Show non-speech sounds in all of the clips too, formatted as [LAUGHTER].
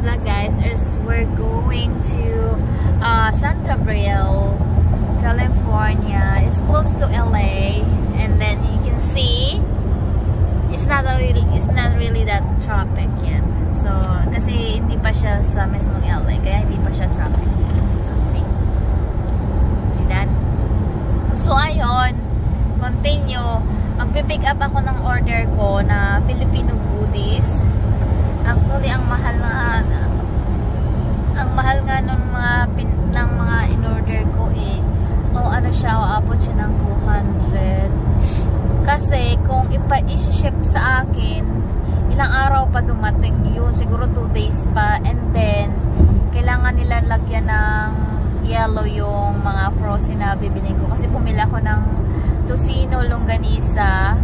vlog guys is we're going to uh, San Gabriel, California. It's close to LA and then you can see it's not really it's not really that traffic yet. So kasi hindi pa siya sa mismong LA kaya hindi pa siya traffic. So see. See that? So ayun, continue. Magpipick up ako ng order ko na Filipino goodies. Actually, ang mahal na ang mahal nga ng mga pin, ng mga in-order ko eh. O ano siya, aabot siya ng 200. Kasi kung ipa-ship sa akin, ilang araw pa dumating yun, siguro 2 days pa. And then, kailangan nila lagyan ng yellow yung mga frozen na bibili ko. Kasi pumila ko ng Tocino, Longganisa,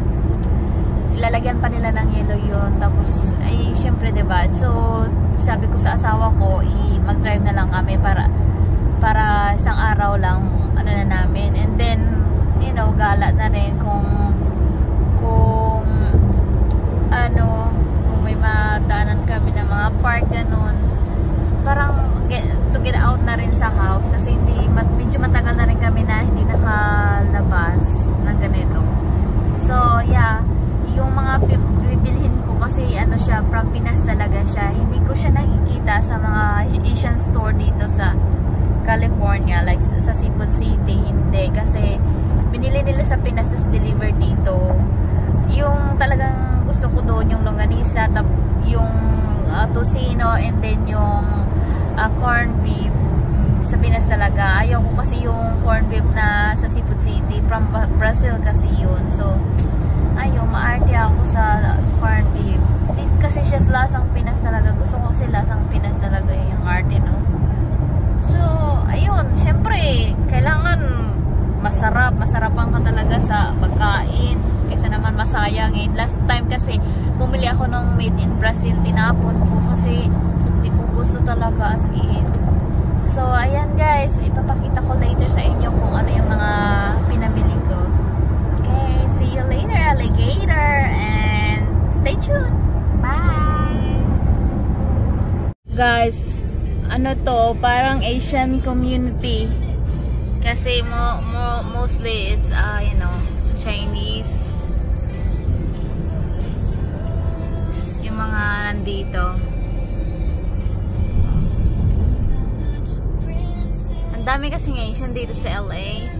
lalagyan pa nila ng yellow yun. Tapos, ay, syempre, ba diba? So, sabi ko sa asawa ko, mag-drive na lang kami para para isang araw lang, ano na namin. And then, you know, gala na rin kung kung ano, kung may madaanan kami na mga park, ganun. Parang, get, to get out na rin sa house kasi hindi, medyo matagal na rin kami na hindi nakalabas ng ganito. So, yeah yung mga bibilhin ko kasi ano siya, from Pinas talaga siya. Hindi ko siya nakikita sa mga Asian store dito sa California, like sa Cebu City, hindi. Kasi binili nila sa Pinas, tapos deliver dito. Yung talagang gusto ko doon, yung longanisa, yung uh, tocino, and then yung uh, corn beef mm, sa Pinas talaga. Ayaw ko kasi yung corn beef na sa Cebu City, from Brazil kasi yun. So, ayo maarte ako sa corn beef. Hindi kasi siya lasang Pinas talaga. Gusto ko kasi lasang Pinas talaga yung arte, no? So, ayun, syempre, kailangan masarap, masarapan ka talaga sa pagkain. Kaysa naman masayangin. Last time kasi, bumili ako ng made in Brazil, tinapon ko kasi hindi ko gusto talaga as in. So, ayan guys, ipapakita ko later sa inyo kung ano yung mga pinamili ko. Okay, see you later, alligator. And stay tuned. Bye! Guys, ano to, parang Asian community. Kasi mo, mo mostly it's, uh, you know, Chinese. Mga nandito. Ang dami kasing Asian dito sa LA.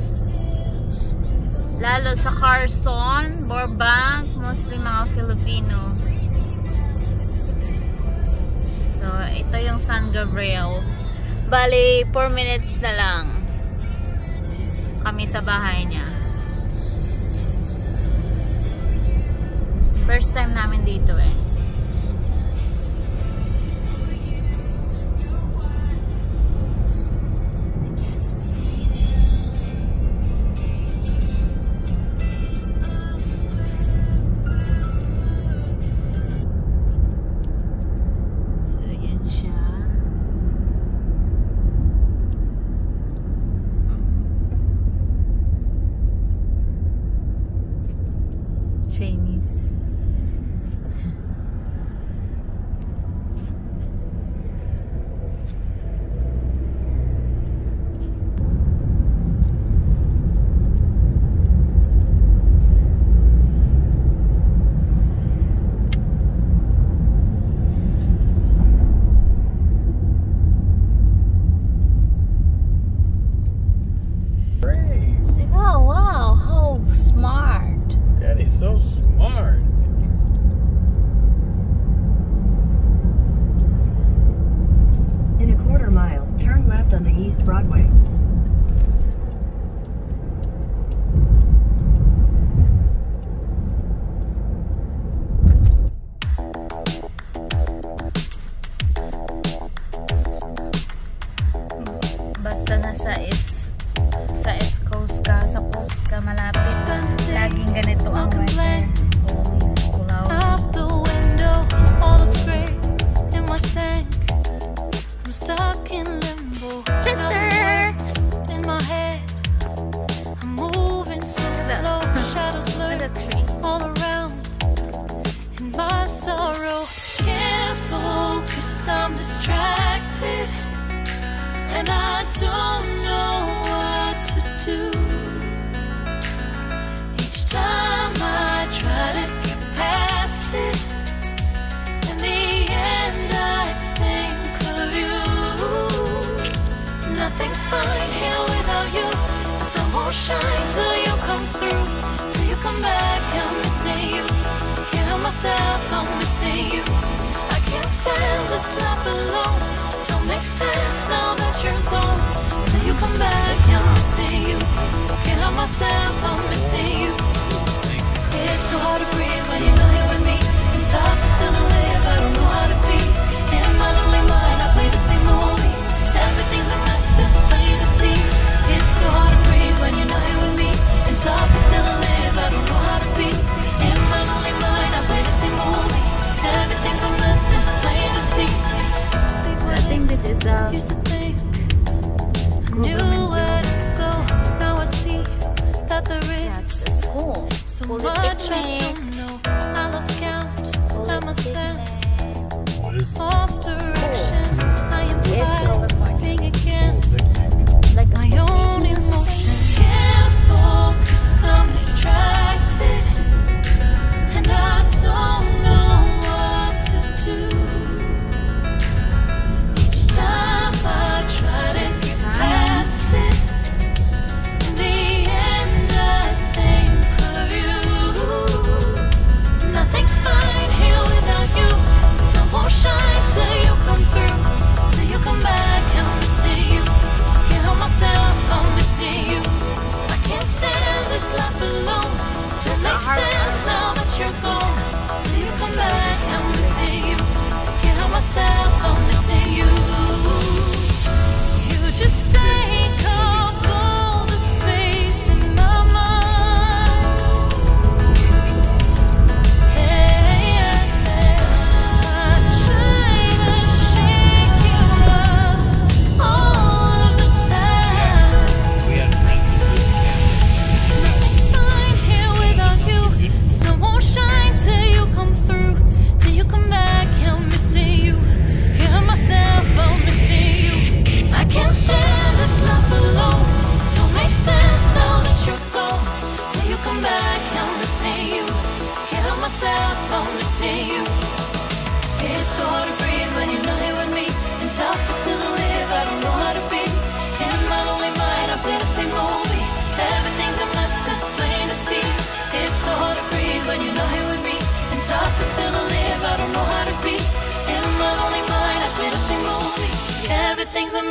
Lalo sa Carson, Burbank, mostly mga Filipino. So, ito yung San Gabriel. Bali, 4 minutes na lang kami sa bahay niya. First time namin dito eh. enemies. Wow, oh, wow, how smart. Daddy's so smart hard. In a quarter mile, turn left on the East Broadway. basta nasa is sa East Coast ka, sa ka. Laging ganito ang weather. I'm stuck in limbo. Kisser. in my head. I'm moving so slow. [LAUGHS] Shadows lurk all around. In my sorrow, can't focus. I'm distracted, and I don't. Fine here without you. The sun won't shine till you come through. Till you come back, I'm missing you. Can't help myself, I'm missing you. I can't stand this life alone. Don't make sense now that you're gone. Till you come back, I'm missing you. Can't help myself, I'm missing you. It's so hard to breathe when you're not here with me. And tough is still to live, I don't know how to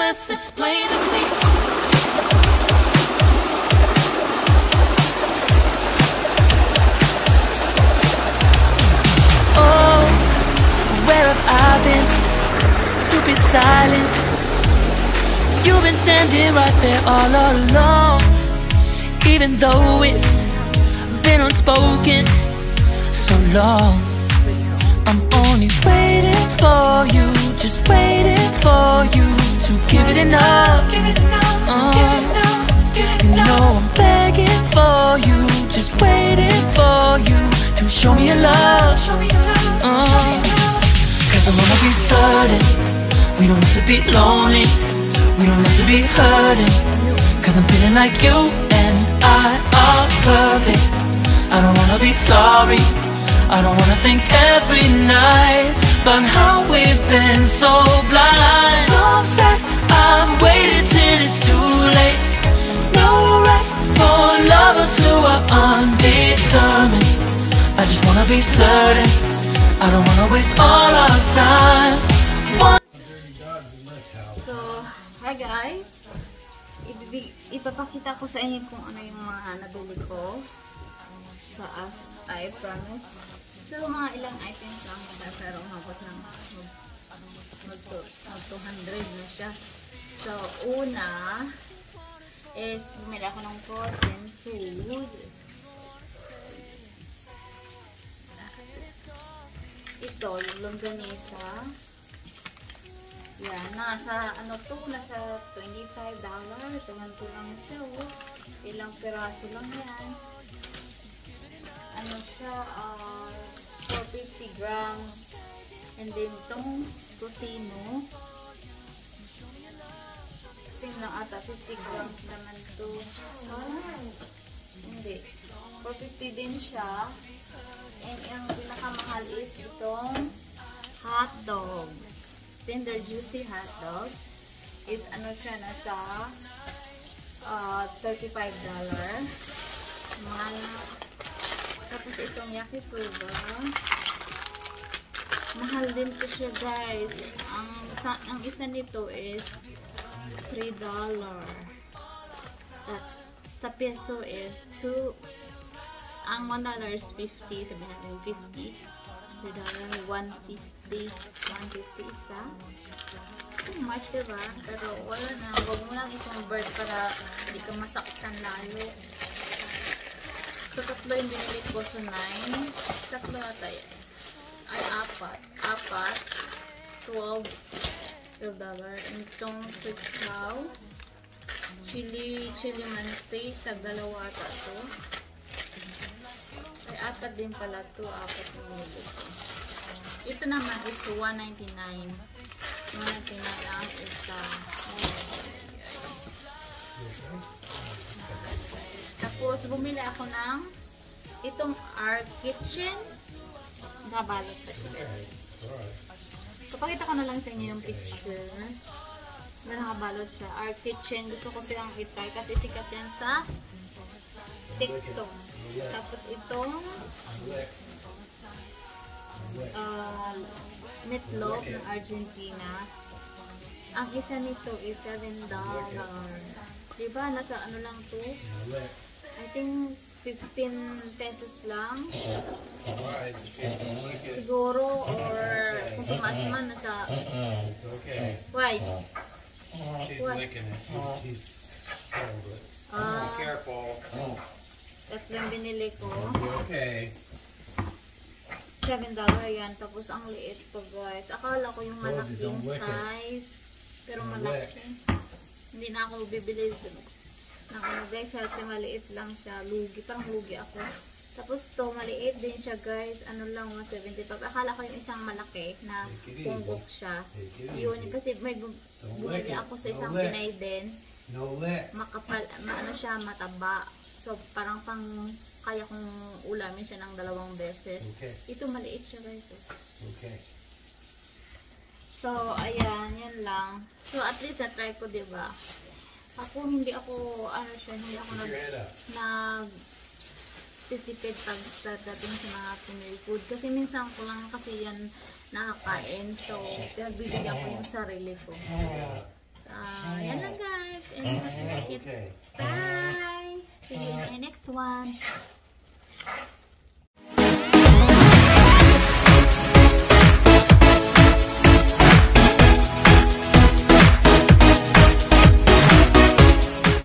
Mess, it's plain to see. Oh, where have I been? Stupid silence. You've been standing right there all along. Even though it's been unspoken so long. I'm only waiting for you, just waiting for you to give it enough. Uh, you know I'm begging for you, just waiting for you to show me your love. Uh, Cause I wanna be certain we don't have to be lonely, we don't have to be hurting. Cause I'm feeling like you and I are perfect. I don't wanna be sorry, I don't wanna think every night about how we've been so blind. So sad, I've waited till it's too late. No rest for lovers who are undetermined. I just wanna be certain. I don't wanna waste all our time. So, hi guys. Ipapakita ko sa inyo kung ano yung mga nabili ko sa As I Promise. So, mga ilang items lang ito, pero umabot ng mag, mag, mag 200 na siya. So, una is bumili ako ng frozen food. Ito, yung longganisa. Yan, nasa ano to, nasa $25. Tingnan ko lang siya, oh. Ilang piraso lang yan. Ano siya, ah, 450 grams. And then, itong tocino, lang ata. 50 grams naman to. Ah, hindi. 450 din siya. And ang pinakamahal is itong hot dog. Tender juicy hot dogs. Is ano siya nasa uh, $35. Mahal na. Tapos itong yakisoba. Mahal din to siya guys. Ang, sa, ang isa nito is $3. That's, sa peso is 2 ang $1 is 50 sabihin natin 50 $3 150 150 isa. Too much diba? Pero wala na. Huwag mo lang bird para hindi ka masaktan lalo so tatlo yung binili ko so 9 tatlo ata yan. Ay apat. Apat 12 $12 and itong chow chili chili mansi tag dalawa ata to. Ay apat din pala to. Apat yung nilo ko. Ito naman is 199 199 ang isa tapos bumili ako ng itong our kitchen nakabalot pa siya Papakita ko na lang sa inyo yung picture na nakabalot siya. Our kitchen, gusto ko silang itry kasi sikat yan sa TikTok. Tapos itong uh, meatloaf ng Argentina. Ang isa nito is $7. Diba? Nasa ano lang to? I think 15 pesos lang. Siguro or kung tumaas man nasa okay. why? She's What? licking it. She's Careful. tatlo yung binili ko. Okay? $7 yan. Tapos ang liit pa guys. Akala ko yung malaking size. Pero malaki. Hindi na ako bibili ng ano guys. Kasi maliit lang siya. Lugi. Parang lugi ako. Tapos to, maliit din siya guys. Ano lang, 175. Akala ko yung isang malaki na punggok siya. Yun, kasi may bumili ako sa isang. Pinay din. Makapal, maano siya, mataba. So, parang pang kaya kong ulamin siya ng dalawang beses. Okay. Ito, maliit siya guys. oh. Okay. So, ayan, yan lang. So, at least na-try ko, di ba? Ako, hindi ako, ano siya, hindi ako nag, nag titipid pag sa dating sa mga Pinoy food. Kasi minsan ko lang kasi yan nakakain. So, pinagbibigyan ko yung sarili ko. So, yan lang guys. And Okay. Bye! See you in my next one.